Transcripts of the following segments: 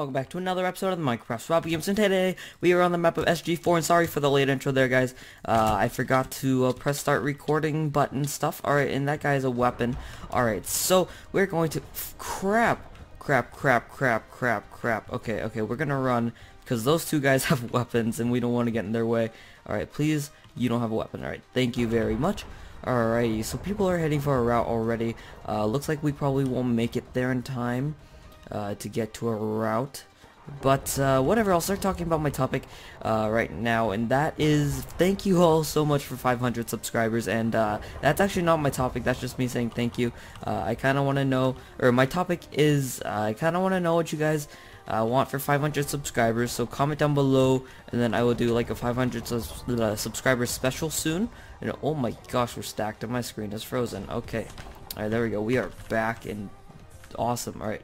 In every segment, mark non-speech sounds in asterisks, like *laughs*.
welcome back to another episode of the Minecraft Swap Games, and today we are on the map of SG4, and sorry for the late intro there, guys. Uh, I forgot to uh, press start recording button stuff. Alright, and that guy is a weapon. Alright, so we're going to... Crap! Crap, crap, crap, crap, crap. Okay, okay, we're gonna run, because those two guys *laughs* have weapons, and we don't want to get in their way. Alright, please, you don't have a weapon. Alright, thank you very much. Alrighty, so people are heading for a route already. Uh, looks like we probably won't make it there in time uh, to get to a route. But uh, whatever, I'll start talking about my topic uh, right now, and that is thank you all so much for 500 subscribers, and uh, that's actually not my topic, that's just me saying thank you. Uh, I kind of want to know, or my topic is, uh, I kind of want to know what you guys want for 500 subscribers, so comment down below, and then I will do like a 500 subscribers special soon. And oh my gosh, we're stacked, and my screen is frozen. Okay, alright, there we go, we are back, and awesome, alright.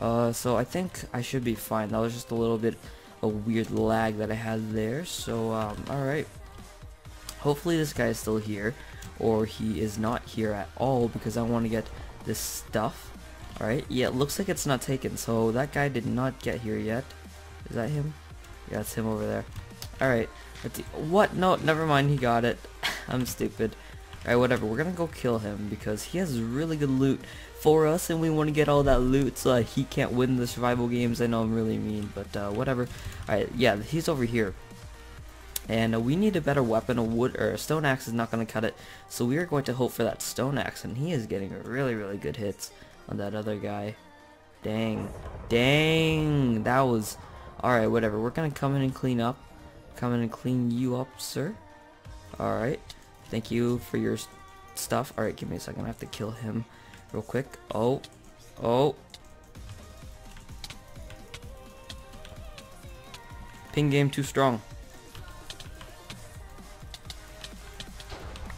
Uh, so I think I should be fine. That was just a little bit a weird lag that I had there. So, um, alright. Hopefully this guy is still here. Or he is not here at all because I want to get this stuff. Alright, yeah, it looks like it's not taken. So that guy did not get here yet. Is that him? Yeah, it's him over there. Alright, Let's see. what? No, never mind, he got it. *laughs* I'm stupid. Alright, whatever, we're gonna go kill him because he has really good loot for us and we want to get all that loot so that he can't win the survival games. I know I'm really mean, but uh, whatever. Alright, yeah, he's over here. And uh, we need a better weapon, a wood or a stone axe is not to cut it. So we are going to hope for that stone axe and he is getting really, really good hits on that other guy. Dang. Dang. That was... Alright, whatever. We're to come in and clean up. Come in and clean you up, sir. Alright. Thank you for your stuff. Alright, give me a second. I have to kill him real quick. Oh. Oh. Ping game too strong.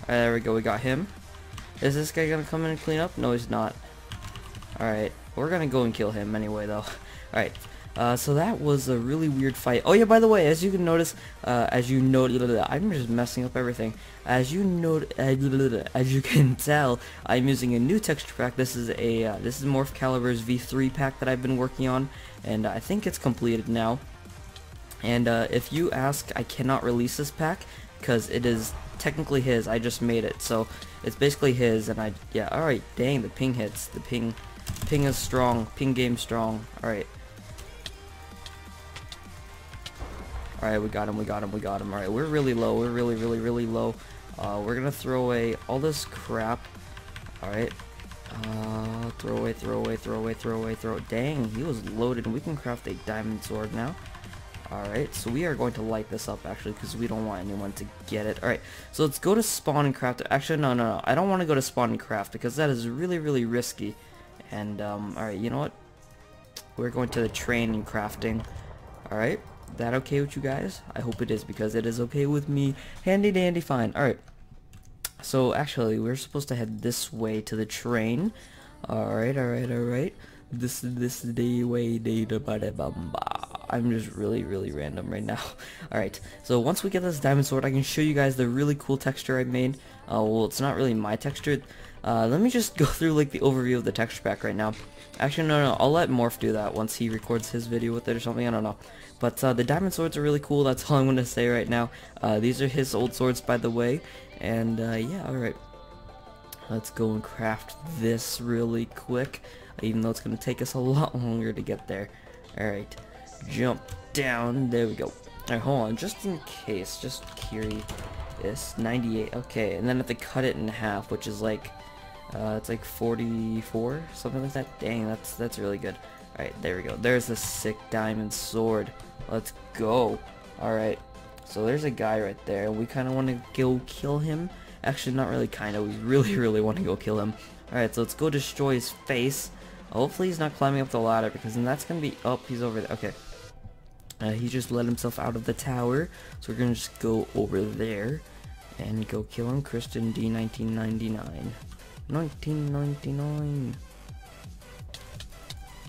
There we go. We got him. Is this guy gonna come in and clean up? No, he's not. Alright. We're gonna go and kill him anyway, though. *laughs* Alright. Uh, so that was a really weird fight. Oh yeah, by the way, as you can notice, uh, as you know, I'm just messing up everything. As you know, as you can *laughs* tell, I'm using a new texture pack. This is a uh, this is Morph Caliber's V3 pack that I've been working on, and I think it's completed now. And uh, if you ask, I cannot release this pack because it is technically his. I just made it, so it's basically his. And I yeah, all right, dang, the ping hits. The ping, ping is strong. Ping game strong. All right. Alright, we got him, we got him, we got him. Alright, we're really low. We're really, really, really low. Uh, we're gonna throw away all this crap. Alright. Uh, throw away, throw away, throw away, throw away, throw... Dang, he was loaded. We can craft a diamond sword now. Alright, so we are going to light this up, actually, because we don't want anyone to get it. Alright, so let's go to spawn and craft. Actually, no, no, no. I don't want to go to spawn and craft, because that is really, really risky. And, um, alright, you know what? We're going to the train and crafting. Alright that okay with you guys? I hope it is because it is okay with me. Handy dandy fine. Alright. So actually we're supposed to head this way to the train. Alright, alright, alright. This this is the way data I'm just really, really random right now. *laughs* Alright, so once we get this diamond sword, I can show you guys the really cool texture I made. Uh, well, it's not really my texture. Uh, let me just *laughs* go through like the overview of the texture pack right now. Actually, no, no, I'll let Morph do that once he records his video with it or something. I don't know. But uh, the diamond swords are really cool. That's *laughs* all I'm going to say right now. Uh, these are his old swords, by the way. And uh, yeah, alright. Let's go and craft this really quick. Even though it's going to take us a *laughs* lot longer to get there. Alright. Jump down. There we go. Alright, hold on. Just in case. Just curious. 98. Okay, and then I have to cut it in half, which is like... Uh, it's like 44, something like that. Dang, that's that's really good. Alright, there we go. There's the sick diamond sword. Let's go. Alright. So there's a guy right there. We kind of want to go kill him. Actually, not really kind of. We really, *laughs* really want to go kill him. Alright, so let's go destroy his face. Hopefully he's not climbing up the ladder because then that's going to be... Oh, he's over there. Okay. Uh, he just let himself out of the tower. So we're going to just go over there and go kill him. Christian D 1999. 1999.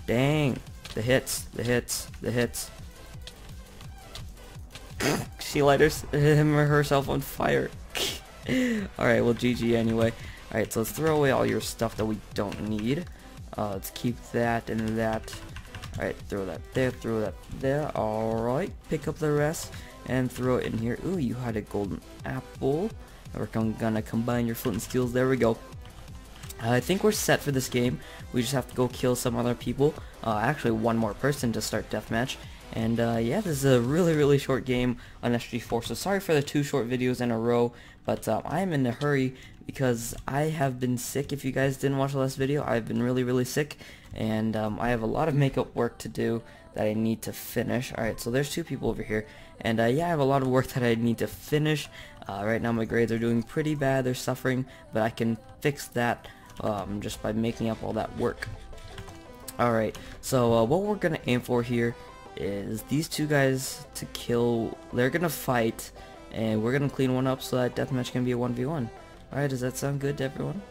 Dang. The hits, the hits, the hits. *laughs* she lighters him or herself on fire. *laughs* Alright, well GG anyway. Alright, so let's throw away all your stuff that we don't need. Uh, let's keep that and that. Alright, throw that there, throw that there. Alright, pick up the rest and throw it in here. Ooh, you had a golden apple. We're gonna combine your flint and steels. There we go. Uh, I think we're set for this game. We just have to go kill some other people. Uh, actually, one more person to start deathmatch. And uh, yeah, this is a really, really short game on SG4. So sorry for the two short videos in a row. But uh, I am in a hurry because I have been sick. If you guys didn't watch the last video, I've been really, really sick. And um, I have a lot of makeup work to do that I need to finish. Alright, so there's two people over here. And uh, yeah, I have a lot of work *laughs* that I need to finish. Uh, right now my grades are doing pretty bad. They're suffering. But I can fix that um, just by making up all that work. Alright, so uh, what we're going to aim for here is these two guys to kill, they're going to fight, and we're going to clean one up so that deathmatch can be a 1v1. Alright, does that sound good to everyone?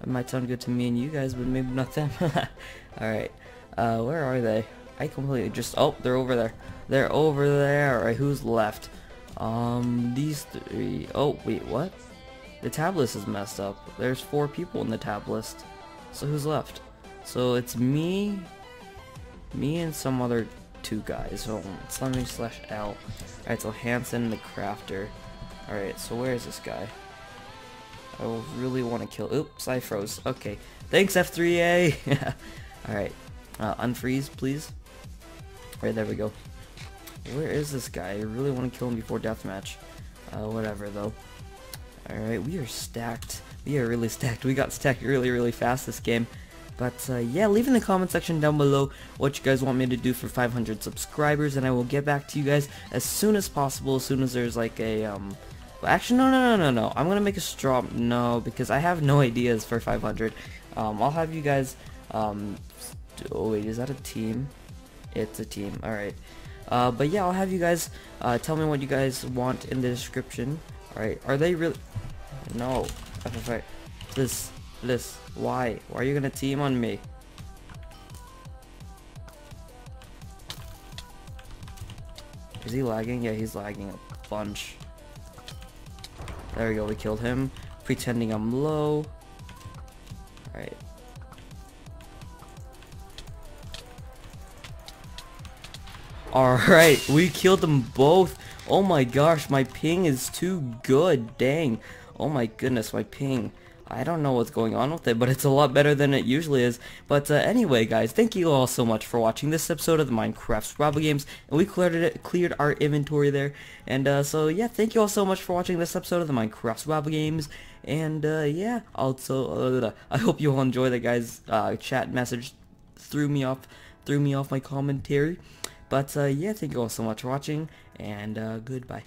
It might sound good to me and you guys, but maybe not them. *laughs* Alright, uh, where are they? I completely just, oh, they're over there. They're over there. Alright, who's left? Um, these three, oh, wait, what? The tab list is messed up. There's four people in the tab list. So who's left? So it's me, me and some other two guys. So Slemmy slash L. Alright, so Hanson the crafter. Alright, so where is this guy? I really want to kill. Oops, I froze. Okay. Thanks, F3A! *laughs* Alright. Uh, unfreeze, please. Alright, there we go. Where is this guy? I really want to kill him before deathmatch. Uh, whatever, though. Alright, we are stacked. We are really stacked. We got stacked really, really fast this game. But uh, yeah, leave in the comment section down below what you guys want me to do for 500 subscribers, and I will get back to you guys as soon as possible, as soon as there's like a, um... Actually, no, no, no, no, no. I'm gonna make a straw... No, because I have no *laughs* ideas for 500. Um, I'll have you guys, um... Oh, wait, is that a team? It's a team, alright. Uh, but yeah, I'll have you guys, uh, tell me what you guys want in the description. Alright, are they really... No. Okay, This, this, why? Why are you gonna team on me? Is he lagging? Yeah, he's lagging a bunch. There we go, we killed him. Pretending I'm low. Alright. Alright, we killed them both. Oh my gosh, my ping is too good. Dang. Oh my goodness, my ping. I don't know what's going on with it, but it's a lot better than it usually is. But uh, anyway, guys, thank you all so much for watching this episode of the Minecraft Survival Games, and we cleared it, cleared our inventory there. And uh, so yeah, thank you all so much for watching this episode of the Minecraft Survival Games. And uh, yeah, also uh, I hope you all enjoy the guys' uh, chat message threw me off, threw me off my commentary. But uh, yeah, thank you all so much for watching, and goodbye.